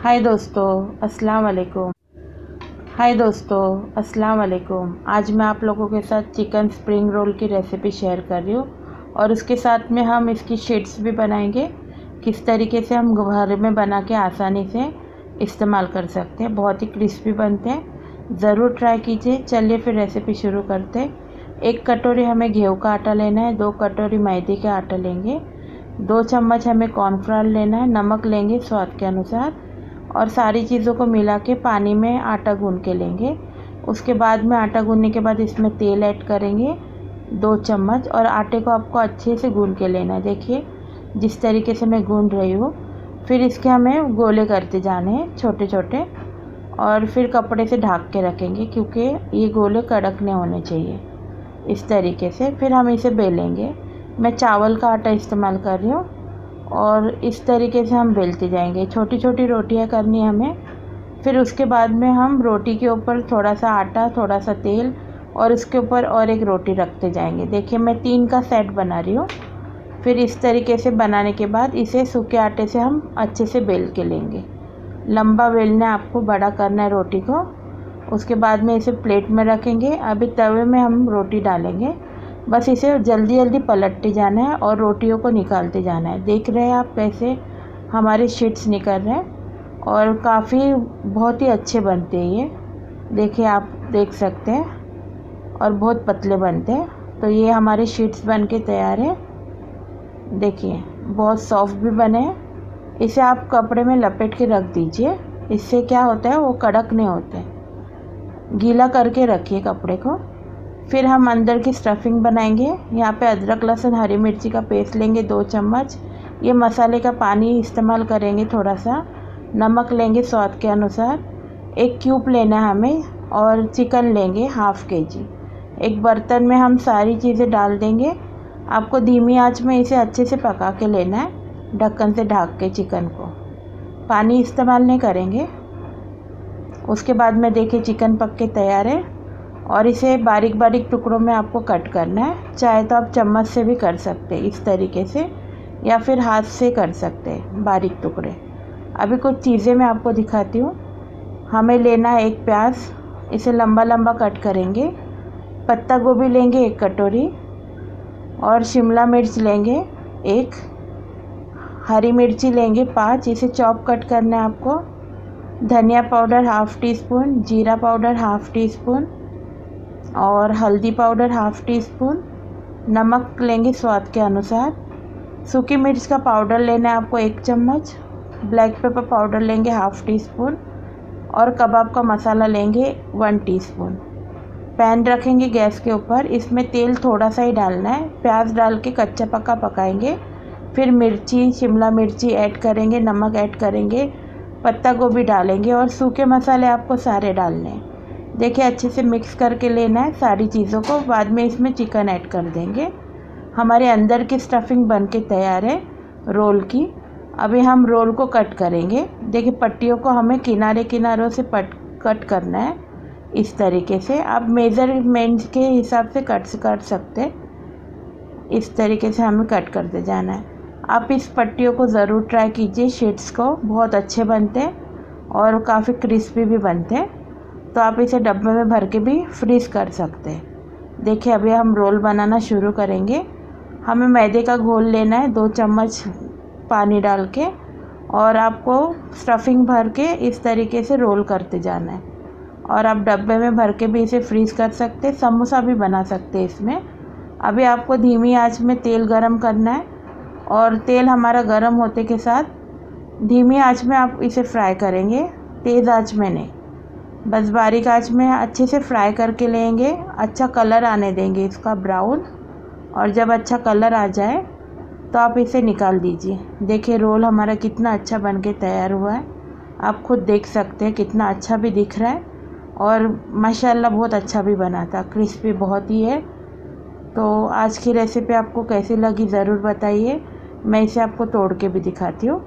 हाय दोस्तों, अस्सलाम वालेकुम। हाय दोस्तों, अस्सलाम वालेकुम। आज मैं आप लोगों के साथ चिकन स्प्रिंग रोल की रेसिपी शेयर कर रही हूँ और उसके साथ में हम इसकी शीट्स भी बनाएँगे। किस तरीके से हम घर में बना के आसानी से इस्तेमाल कर सकते हैं। बहुत ही क्रिस्पी बनते हैं। ज़रूर ट्राई कीजिए। चलिए फिर रेसिपी शुरू करते हैं। एक कटोरी हमें गेहूँ का आटा लेना है, दो कटोरी मैदे का आटा लेंगे, दो चम्मच हमें कॉर्नफ्लावर लेना है। नमक लेंगे स्वाद के अनुसार। और सारी चीज़ों को मिला के पानी में आटा गून के लेंगे। उसके बाद में आटा गूनने के बाद इसमें तेल ऐड करेंगे दो चम्मच और आटे को आपको अच्छे से गून के लेना है। देखिए, जिस तरीके से मैं गून रही हूँ, फिर इसके हमें गोले करते जाने हैं छोटे छोटे और फिर कपड़े से ढक के रखेंगे क्योंकि ये गोले कड़क नहीं होने चाहिए। इस तरीके से फिर हम इसे बेलेंगे। मैं चावल का आटा इस्तेमाल कर रही हूँ। और इस तरीके से हम बेलते जाएँगे। छोटी छोटी रोटियाँ करनी हमें। फिर उसके बाद में हम रोटी के ऊपर थोड़ा सा आटा थोड़ा सा तेल और उसके ऊपर और एक रोटी रखते जाएँगे। देखिए, मैं तीन का सेट बना रही हूँ। फिर इस तरीके से बनाने के बाद इसे सूखे आटे से हम अच्छे से बेल के लेंगे। लंबा बेलना है आपको, बड़ा करना है रोटी को। उसके बाद में इसे प्लेट में रखेंगे। अभी तवे में हम रोटी डालेंगे। बस इसे जल्दी जल्दी पलटते जाना है और रोटियों को निकालते जाना है। देख रहे हैं आप कैसे हमारे शीट्स निकल रहे हैं और काफ़ी बहुत ही अच्छे बनते हैं ये। देखिए आप देख सकते हैं और बहुत पतले बनते हैं। तो ये हमारे शीट्स बन के तैयार है। देखिए, बहुत सॉफ्ट भी बने हैं। इसे आप कपड़े में लपेट के रख दीजिए। इससे क्या होता है, वो कड़क नहीं होते। गीला करके रखिए कपड़े को। फिर हम अंदर की स्टफिंग बनाएँगे। यहाँ पे अदरक, लहसुन, हरी मिर्ची का पेस्ट लेंगे दो चम्मच। ये मसाले का पानी इस्तेमाल करेंगे थोड़ा सा नमक लेंगे स्वाद के अनुसार। एक क्यूब लेना है हमें और चिकन लेंगे हाफ़ के जी एक बर्तन में हम सारी चीज़ें डाल देंगे। आपको धीमी आँच में इसे अच्छे से पका के लेना है। ढक्कन से ढाक के चिकन को। पानी इस्तेमाल नहीं करेंगे। उसके बाद में देखिए चिकन पक के तैयार है। और इसे बारीक बारीक टुकड़ों में आपको कट करना है। चाहे तो आप चम्मच से भी कर सकते हैं, इस तरीके से, या फिर हाथ से कर सकते हैं, बारीक टुकड़े। अभी कुछ चीज़ें मैं आपको दिखाती हूँ। हमें लेना है एक प्याज, इसे लंबा लंबा कट करेंगे। पत्ता गोभी लेंगे एक कटोरी, और शिमला मिर्च लेंगे एक, हरी मिर्ची लेंगे पाँच, इसे चॉप कट करना है आपको। धनिया पाउडर हाफ़ टी स्पून जीरा पाउडर हाफ़ टी स्पून और हल्दी पाउडर हाफ़ टी स्पून नमक लेंगे स्वाद के अनुसार। सूखी मिर्च का पाउडर लेना है आपको एक चम्मच, ब्लैक पेपर पाउडर लेंगे हाफ़ टी स्पून और कबाब का मसाला लेंगे वन टीस्पून। पैन रखेंगे गैस के ऊपर, इसमें तेल थोड़ा सा ही डालना है। प्याज डाल के कच्चा पक्का पकाएँगे। फिर मिर्ची, शिमला मिर्ची ऐड करेंगे, नमक ऐड करेंगे, पत्ता गोभी डालेंगे और सूखे मसाले आपको सारे डालने हैं। देखिए, अच्छे से मिक्स करके लेना है सारी चीज़ों को। बाद में इसमें चिकन ऐड कर देंगे। हमारे अंदर की स्टफिंग बन के तैयार है रोल की। अभी हम रोल को कट करेंगे। देखिए, पट्टियों को हमें किनारे किनारों से पट कट करना है इस तरीके से। आप मेज़रमेंट के हिसाब से कट कर सकते इस तरीके से हमें कट करते जाना है। आप इस पट्टियों को ज़रूर ट्राई कीजिए। शीट्स को बहुत अच्छे बनते हैं और काफ़ी क्रिस्पी भी बनते हैं। तो आप इसे डब्बे में भर के भी फ्रीज़ कर सकते हैं। देखिए, अभी हम रोल बनाना शुरू करेंगे। हमें मैदे का घोल लेना है, दो चम्मच पानी डाल के, और आपको स्टफिंग भर के इस तरीके से रोल करते जाना है। और आप डब्बे में भर के भी इसे फ्रीज़ कर सकते समोसा भी बना सकते इसमें। अभी आपको धीमी आँच में तेल गरम करना है, और तेल हमारा गरम होते के साथ धीमी आँच में आप इसे फ्राई करेंगे, तेज़ आँच में नहीं। बस बारीक आँच में अच्छे से फ्राई करके लेंगे। अच्छा कलर आने देंगे इसका ब्राउन और जब अच्छा कलर आ जाए तो आप इसे निकाल दीजिए। देखिए रोल हमारा कितना अच्छा बन के तैयार हुआ है। आप खुद देख सकते हैं कितना अच्छा भी दिख रहा है। और माशाल्लाह बहुत अच्छा भी बना था। क्रिस्पी बहुत ही है। तो आज की रेसिपी आपको कैसी लगी, ज़रूर बताइए। मैं इसे आपको तोड़ के भी दिखाती हूँ।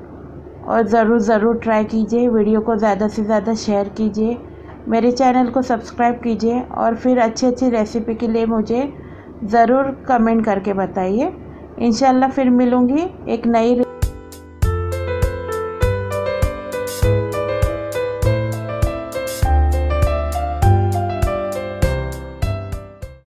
और ज़रूर ज़रूर ट्राई कीजिए। वीडियो को ज़्यादा से ज़्यादा शेयर कीजिए। मेरे चैनल को सब्सक्राइब कीजिए और फिर अच्छी अच्छी रेसिपी के लिए मुझे ज़रूर कमेंट करके बताइए। इन फिर मिलूँगी एक नई